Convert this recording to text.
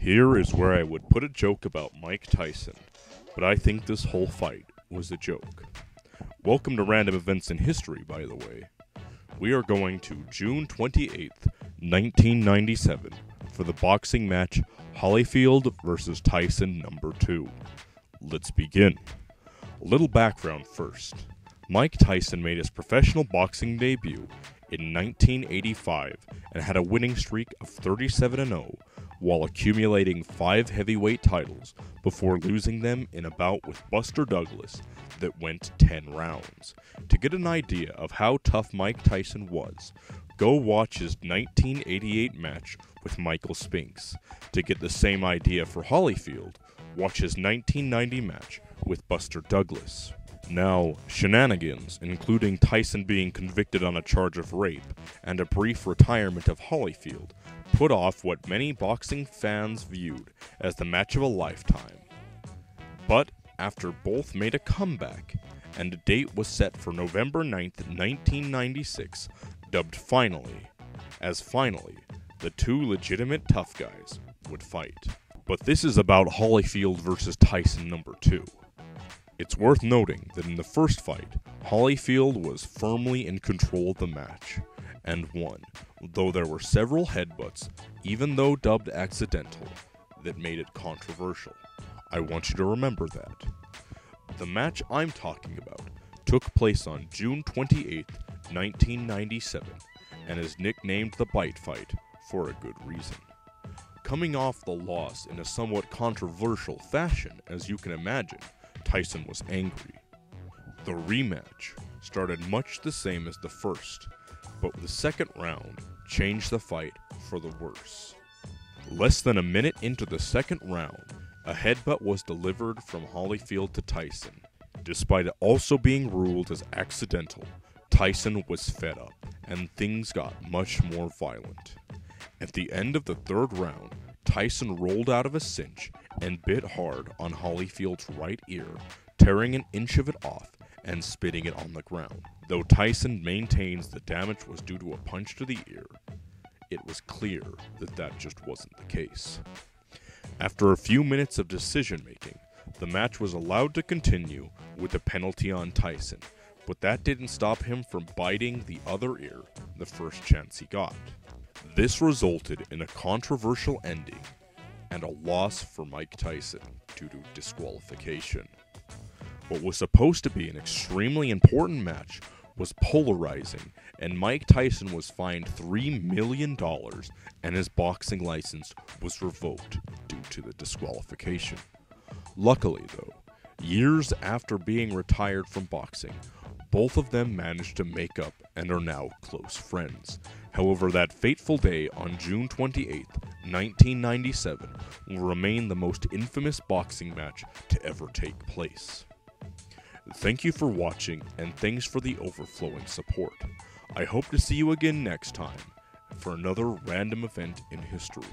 Here is where I would put a joke about Mike Tyson, but I think this whole fight was a joke. Welcome to Random Events in History, by the way. We are going to June 28th, 1997, for the boxing match Holyfield versus Tyson number 2. Let's begin. A little background first. Mike Tyson made his professional boxing debut in 1985 and had a winning streak of 37 0 while accumulating five heavyweight titles before losing them in a bout with Buster Douglas that went 10 rounds. To get an idea of how tough Mike Tyson was, go watch his 1988 match with Michael Spinks. To get the same idea for Holyfield, watch his 1990 match with Buster Douglas. Now, shenanigans, including Tyson being convicted on a charge of rape and a brief retirement of Holyfield, put off what many boxing fans viewed as the match of a lifetime. But after both made a comeback, and a date was set for November 9th, 1996, dubbed Finally, as finally, the two legitimate tough guys would fight. But this is about Holyfield versus Tyson number 2. It's worth noting that in the first fight, Holyfield was firmly in control of the match and won, though there were several headbutts, even though dubbed accidental, that made it controversial. I want you to remember that. The match I'm talking about took place on June 28, 1997, and is nicknamed the Bite Fight for a good reason. Coming off the loss in a somewhat controversial fashion, as you can imagine, Tyson was angry. The rematch started much the same as the first, but the second round changed the fight for the worse. Less than a minute into the second round, a headbutt was delivered from Holyfield to Tyson. Despite it also being ruled as accidental, Tyson was fed up, and things got much more violent. At the end of the third round, Tyson rolled out of a cinch and bit hard on Holyfield's right ear, tearing an inch of it off and spitting it on the ground. Though Tyson maintains the damage was due to a punch to the ear, it was clear that that just wasn't the case. After a few minutes of decision making, the match was allowed to continue with a penalty on Tyson, but that didn't stop him from biting the other ear the first chance he got. This resulted in a controversial ending and a loss for Mike Tyson due to disqualification. What was supposed to be an extremely important match was polarizing, and Mike Tyson was fined $3 million and his boxing license was revoked due to the disqualification. Luckily, though, years after being retired from boxing, both of them managed to make up and are now close friends. However, that fateful day on June 28, 1997, will remain the most infamous boxing match to ever take place. Thank you for watching, and thanks for the overflowing support. I hope to see you again next time for another random event in history.